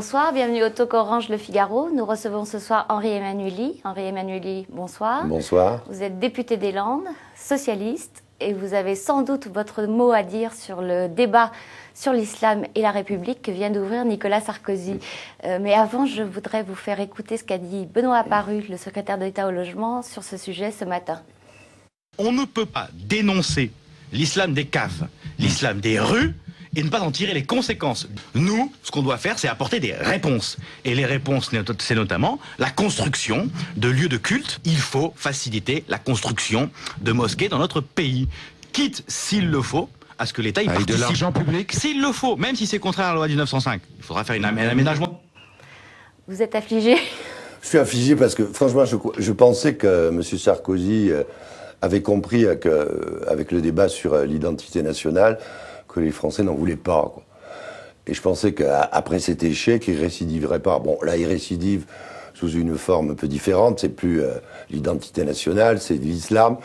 bonsoir, bienvenue au Talk Orange Le Figaro. Nous recevons ce soir Henri Emmanueli. Henri Emmanueli, bonsoir. Bonsoir. Vous êtes député des Landes, socialiste, et vous avez sans doute votre mot à dire sur le débat sur l'islam et la République que vient d'ouvrir Nicolas Sarkozy. Euh, mais avant, je voudrais vous faire écouter ce qu'a dit Benoît Apparu, le secrétaire d'État au logement, sur ce sujet ce matin. On ne peut pas dénoncer l'islam des caves, l'islam des rues, et ne pas en tirer les conséquences. Nous, ce qu'on doit faire, c'est apporter des réponses. Et les réponses, c'est notamment la construction de lieux de culte. Il faut faciliter la construction de mosquées dans notre pays, quitte, s'il le faut, à ce que l'État y Avec de l'argent public S'il le faut, même si c'est contraire à la loi 1905, il faudra faire une un aménagement. Vous êtes affligé Je suis affligé parce que, franchement, je, je pensais que M. Sarkozy euh, avait compris avec, euh, avec le débat sur euh, l'identité nationale que les Français n'en voulaient pas. quoi. Et je pensais qu'après cet échec, il récidiverait pas. Bon, là, il récidive sous une forme un peu différente. C'est plus euh, l'identité nationale, c'est l'islam.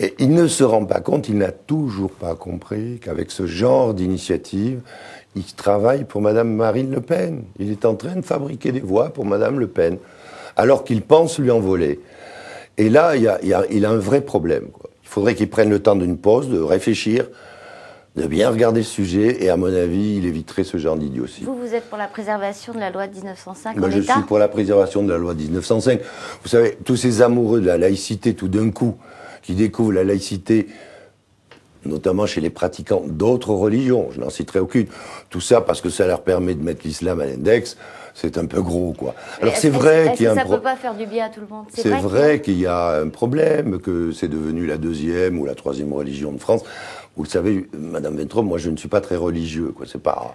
Et il ne se rend pas compte, il n'a toujours pas compris qu'avec ce genre d'initiative, il travaille pour Madame Marine Le Pen. Il est en train de fabriquer des voix pour Madame Le Pen, alors qu'il pense lui en voler. Et là, il, y a, un vrai problème. Il faudrait qu'il prenne le temps d'une pause, de réfléchir, de bien regarder ce sujet, et à mon avis, il éviterait ce genre d'idiotie. Vous, vous êtes pour la préservation de la loi de 1905 Moi, en je suis pour la préservation de la loi de 1905. Vous savez, tous ces amoureux de la laïcité, tout d'un coup, qui découvrent la laïcité, notamment chez les pratiquants d'autres religions, je n'en citerai aucune, tout ça parce que ça leur permet de mettre l'islam à l'index, c'est un peu gros, quoi. Alors c'est vrai qu'il y a que un ça pro- peut pas faire du bien à tout le monde? C'est vrai qu'il y a un problème, que c'est devenu la deuxième ou la troisième religion de France. Vous le savez, Madame Ventrome, moi je ne suis pas très religieux, quoi. C'est pas,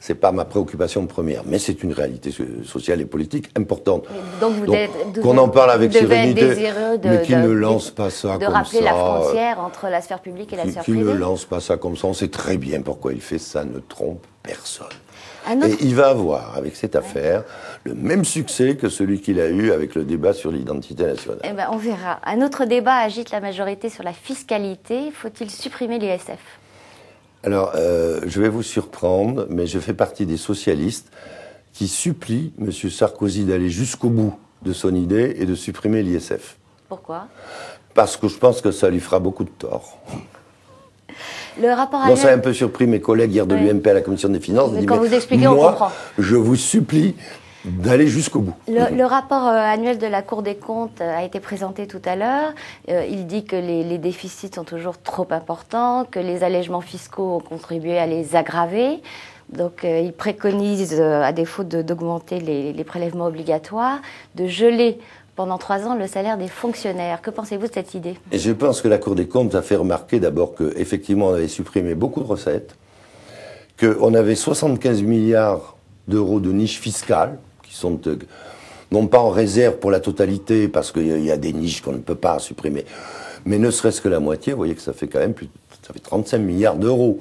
c'est pas ma préoccupation première, mais c'est une réalité so- sociale et politique importante. Donc vous Donc, qu'on en parle avec sérénité, mais qu'il de- ne lance pas ça de comme rappeler ça. la euh, frontière entre la sphère publique et la sphère qu'il ne privée. lance pas ça comme ça. On sait très bien pourquoi il fait ça, ne trompe personne. Autre- Et il va avoir, avec cette affaire, le même succès que celui qu'il a eu avec le débat sur l'identité nationale. Eh ben, on verra. Un autre débat agite la majorité sur la fiscalité. Faut-il supprimer l'ISF? Alors, euh, je vais vous surprendre, mais je fais partie des socialistes qui supplient M. Sarkozy d'aller jusqu'au bout de son idée et de supprimer l'ISF. Pourquoi? Parce que je pense que ça lui fera beaucoup de tort. Le rapport Bon, ça a un annuel. peu surpris mes collègues hier de Oui. l'UMP à la commission des finances. Mais quand vous expliquez, on moi, comprend. je vous supplie d'aller jusqu'au bout. Le, le rapport euh, annuel de la Cour des comptes euh, a été présenté tout à l'heure. Euh, il dit que les, les déficits sont toujours trop importants, que les allègements fiscaux ont contribué à les aggraver. Donc, euh, il préconise, euh, à défaut d'augmenter les, les prélèvements obligatoires, de geler pendant trois ans le salaire des fonctionnaires. Que pensez-vous de cette idée? Je pense que la Cour des comptes a fait remarquer d'abord qu'effectivement, on avait supprimé beaucoup de recettes, qu'on avait 75 milliards d'euros de niches fiscales, qui sont euh, non pas en réserve pour la totalité, parce qu'il y a- des niches qu'on ne peut pas supprimer, mais ne serait-ce que la moitié, vous voyez que ça fait quand même plus, ça fait 35 milliards d'euros.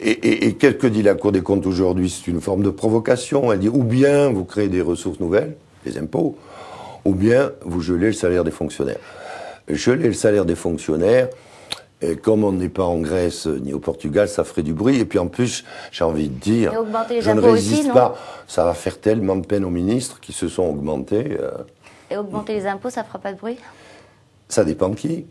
Et, et, et qu'est-ce que dit la Cour des comptes aujourd'hui? C'est une forme de provocation. Elle dit ou bien vous créez des ressources nouvelles, les impôts, ou bien vous gelez le salaire des fonctionnaires. Geler le salaire des fonctionnaires, et comme on n'est pas en Grèce ni au Portugal, ça ferait du bruit. Et puis en plus, j'ai envie de dire, les je ne aussi, résiste pas. Ça va faire tellement de peine aux ministres qui se sont augmentés. euh, Et augmenter les impôts, ça fera pas de bruit? Ça dépend de qui.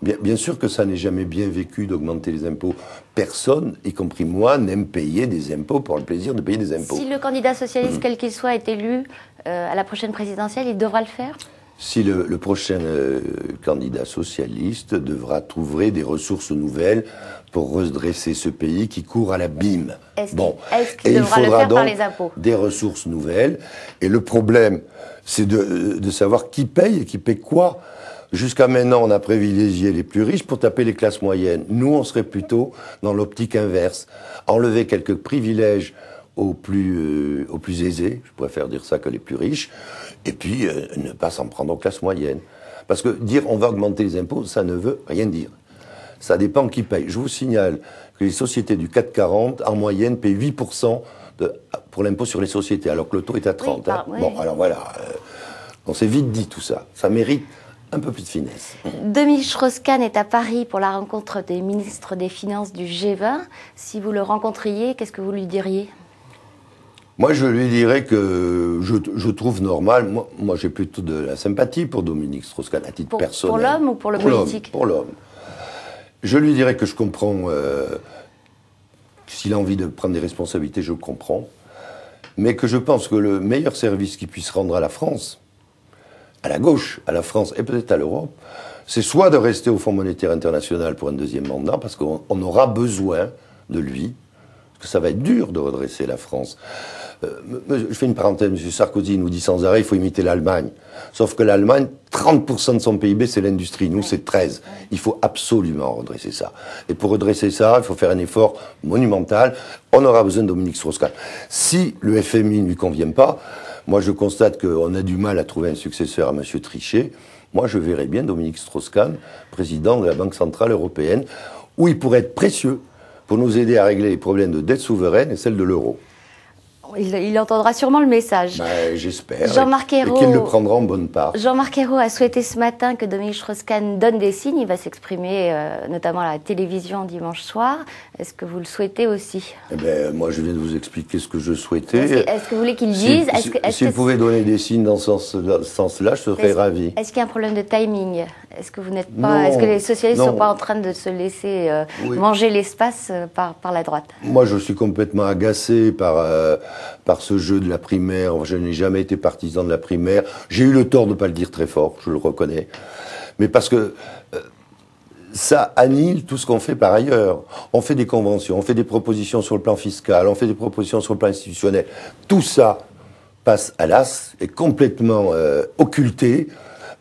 Bien, bien sûr que ça n'est jamais bien vécu d'augmenter les impôts. Personne, y compris moi, n'aime payer des impôts pour le plaisir de payer des impôts. Si le candidat socialiste, quel qu'il soit, est élu euh, à la prochaine présidentielle, il devra le faire? Si le, le prochain euh, candidat socialiste devra trouver des ressources nouvelles pour redresser ce pays qui court à l'abîme. Est-ce Bon, Et il devra le faudra donc les impôts? des ressources nouvelles. Et le problème, c'est de, de savoir qui paye et qui paye quoi. Jusqu'à maintenant, on a privilégié les plus riches pour taper les classes moyennes. Nous, on serait plutôt dans l'optique inverse. Enlever quelques privilèges aux plus, euh, aux plus aisés, je préfère dire ça que les plus riches, et puis euh, ne pas s'en prendre aux classes moyennes. Parce que dire on va augmenter les impôts, ça ne veut rien dire. Ça dépend qui paye. Je vous signale que les sociétés du 440, en moyenne, payent 8% de, pour l'impôt sur les sociétés, alors que le taux est à 30. par- hein. oui. Bon, alors voilà. euh, on s'est vite dit tout ça. Ça mérite un peu plus de finesse. Dominique Strauss-Kahn est à Paris pour la rencontre des ministres des Finances du G20. Si vous le rencontriez, qu'est-ce que vous lui diriez? Moi, je lui dirais que je, je trouve normal. Moi, moi j'ai plutôt de la sympathie pour Dominique Strauss-Kahn à titre Pour, personnel. pour l'homme ou pour le Pour politique? Pour l'homme. Je lui dirais que je comprends. euh, S'il a envie de prendre des responsabilités, je le comprends. Mais que je pense que le meilleur service qu'il puisse rendre à la France, à la gauche, à la France et peut-être à l'Europe, c'est soit de rester au Fonds monétaire international pour un deuxième mandat, parce qu'on on aura besoin de lui, parce que ça va être dur de redresser la France. Euh, je fais une parenthèse, M. Sarkozy nous dit sans arrêt, il faut imiter l'Allemagne. Sauf que l'Allemagne, 30% de son PIB, c'est l'industrie. Nous, c'est 13. Il faut absolument redresser ça. Et pour redresser ça, il faut faire un effort monumental. On aura besoin de Dominique Strauss-Kahn. Si le FMI ne lui convient pas, moi, je constate qu'on a du mal à trouver un successeur à M. Trichet. Moi, je verrais bien Dominique Strauss-Kahn, président de la Banque Centrale Européenne, où il pourrait être précieux pour nous aider à régler les problèmes de dette souveraine et celle de l'euro. Il, il entendra sûrement le message. Ben, J'espère. Jean-Marc et, et qu'il le prendra en bonne part. Jean-Marc Ayrault a souhaité ce matin que Dominique Strauss-Kahn donne des signes. Il va s'exprimer euh, notamment à la télévision dimanche soir. Est-ce que vous le souhaitez aussi? Eh ben, moi, je viens de vous expliquer ce que je Est-ce souhaitais. que, est-ce que vous voulez qu'il Si- dise? Si- S'il que- pouvait donner des signes dans ce sens- sens-là, je serais ravi. Est-ce qu'il y a un problème de timing? Est-ce que vous n'êtes pas Non, Est-ce que les socialistes ne sont pas en train de se laisser euh, Oui. manger l'espace euh, par, par la droite? Moi, je suis complètement agacé par, euh, par ce jeu de la primaire. Je n'ai jamais été partisan de la primaire. J'ai eu le tort de ne pas le dire très fort, je le reconnais. Mais parce que ça annule tout ce qu'on fait par ailleurs. On fait des conventions, on fait des propositions sur le plan fiscal, on fait des propositions sur le plan institutionnel. Tout ça passe à l'as, est complètement occulté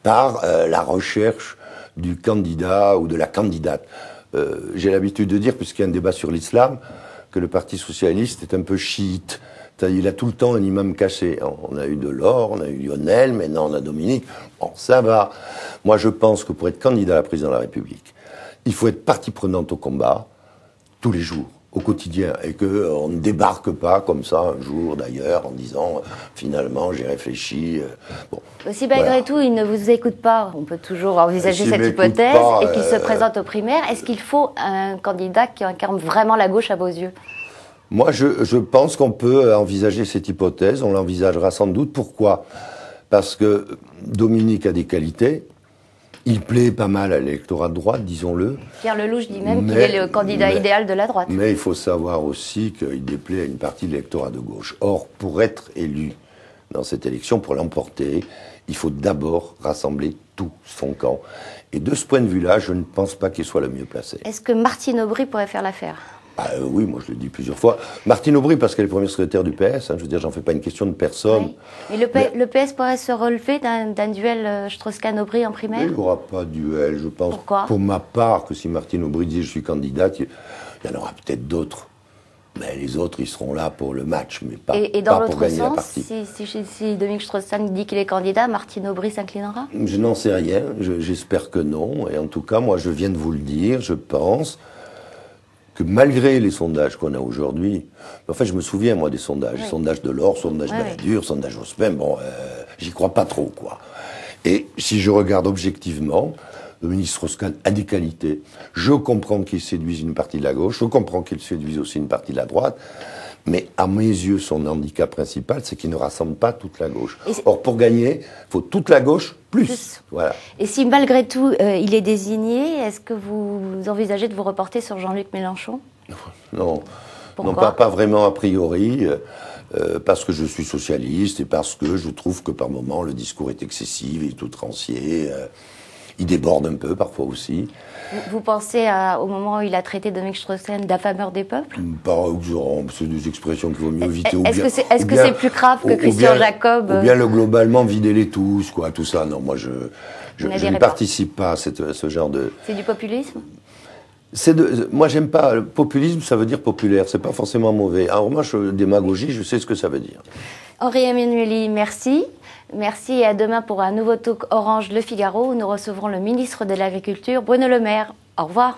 par euh, la recherche du candidat ou de la candidate. Euh, J'ai l'habitude de dire, puisqu'il y a un débat sur l'islam, que le Parti socialiste est un peu chiite. Il a tout le temps un imam caché. On a eu Delors, on a eu Lionel, maintenant on a Dominique. Bon, ça va. Moi, je pense que pour être candidat à la présidence de la République, il faut être partie prenante au combat, tous les jours, au quotidien, et que euh, on ne débarque pas comme ça un jour d'ailleurs en disant euh, finalement j'ai réfléchi. euh, bon, Si malgré Voilà. tout il ne vous écoute pas, on peut toujours envisager cette hypothèse pas, et qu'il se présente aux primaires. Est-ce qu'il faut un candidat qui incarne vraiment la gauche à vos yeux? Moi, je, je pense qu'on peut envisager cette hypothèse. On l'envisagera sans doute. Pourquoi? Parce que Dominique a des qualités. Il plaît pas mal à l'électorat de droite, disons-le. Pierre Lelouch dit même qu'il est le candidat mais- idéal de la droite. Mais il faut savoir aussi qu'il déplaît à une partie de l'électorat de gauche. Or, pour être élu dans cette élection, pour l'emporter, il faut d'abord rassembler tout son camp. Et de ce point de vue-là, je ne pense pas qu'il soit le mieux placé. Est-ce que Martine Aubry pourrait faire l'affaire? Ah, euh, oui, moi je le dis plusieurs fois. Martine Aubry, parce qu'elle est première secrétaire du PS, hein, je veux dire, j'en fais pas une question de personne. Oui. Mais le, P- le PS pourrait se relever d'un duel euh, Strauss-Kahn-Aubry en Mais primaire il n'y aura pas de duel, je pense. Pourquoi? Pour ma part, que si Martine Aubry dit je suis candidate, il y en aura peut-être d'autres. Mais les autres, ils seront là pour le match, mais pas, Et, et dans pas pour gagner la sens, partie. si, si, si Dominique Strauss-Kahn dit qu'il est candidat, Martine Aubry s'inclinera? Je n'en sais rien, je- j'espère que non. Et en tout cas, moi, je viens de vous le dire, je pense que malgré les sondages qu'on a aujourd'hui, en fait, je me souviens, moi, des sondages. Oui. Sondage de l'or, sondage Oui, de oui. la dure, sondage Jospin, bon, euh, j'y crois pas trop, quoi. Et si je regarde objectivement, le ministre Strauss-Kahn a des qualités. Je comprends qu'il séduise une partie de la gauche, je comprends qu'il séduise aussi une partie de la droite. Mais à mes yeux, son handicap principal, c'est qu'il ne rassemble pas toute la gauche. Or, pour gagner, il faut toute la gauche plus. Plus. Voilà. Et si malgré tout euh, il est désigné, est-ce que vous envisagez de vous reporter sur Jean-Luc Mélenchon? Non, Pourquoi? non pas, pas vraiment a priori, euh, euh, parce que je suis socialiste et parce que je trouve que par moments le discours est excessif, il est outrancier, euh, il déborde un peu parfois aussi. vous, pensez à- au moment où il a traité Dominique Strauss-Kahn d'affameur des peuples? Par exemple, c'est des expressions qu'il vaut mieux éviter. ou Est-ce que c'est bien- c'est plus grave que ou- ou Christian bien- Jacob euh, Ou bien le globalement vider les tous, quoi, tout ça. Non, moi je, ne pas? participe pas à cette- à ce genre de. C'est du populisme? De, moi, j'aime pas le populisme. Ça veut dire populaire. C'est pas forcément mauvais. En revanche, démagogie, je sais ce que ça veut dire. Henri Emmanueli, merci. Merci et à demain pour un nouveau talk Orange Le Figaro nous recevrons le ministre de l'Agriculture, Bruno Le Maire. Au revoir.